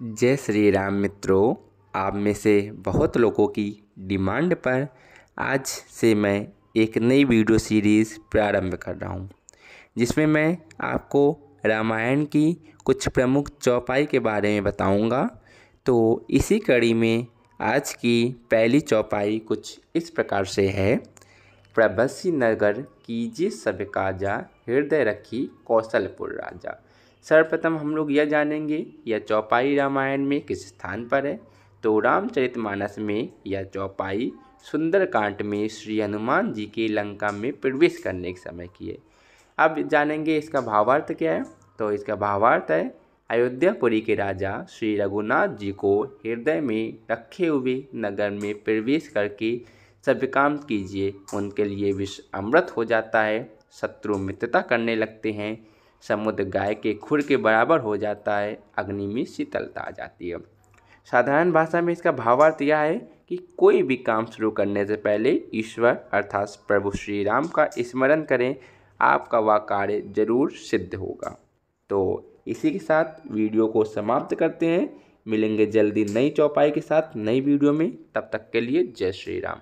जय श्री राम मित्रों, आप में से बहुत लोगों की डिमांड पर आज से मैं एक नई वीडियो सीरीज़ प्रारंभ कर रहा हूँ, जिसमें मैं आपको रामायण की कुछ प्रमुख चौपाई के बारे में बताऊँगा। तो इसी कड़ी में आज की पहली चौपाई कुछ इस प्रकार से है। प्रभसी नगर कीजिए सब काजा, हृदय रखी कौशलपुर राजा। सर्वप्रथम हम लोग यह जानेंगे, यह चौपाई रामायण में किस स्थान पर है? तो रामचरितमानस में यह चौपाई सुंदरकांड में श्री हनुमान जी के लंका में प्रवेश करने के समय की है। अब जानेंगे इसका भावार्थ क्या है? तो इसका भावार्थ है, अयोध्यापुरी के राजा श्री रघुनाथ जी को हृदय में रखे हुए नगर में प्रवेश करके सब काम कीजिए, उनके लिए विश्व अमृत हो जाता है, शत्रु मित्रता करने लगते हैं समुद्र गाय के खुर के बराबर हो जाता है, अग्नि में शीतलता आ जाती है। साधारण भाषा में इसका भावार्थ यह है कि कोई भी काम शुरू करने से पहले ईश्वर अर्थात प्रभु श्री राम का स्मरण करें, आपका वह कार्य ज़रूर सिद्ध होगा। तो इसी के साथ वीडियो को समाप्त करते हैं। मिलेंगे जल्दी नई चौपाई के साथ नई वीडियो में। तब तक के लिए जय श्री राम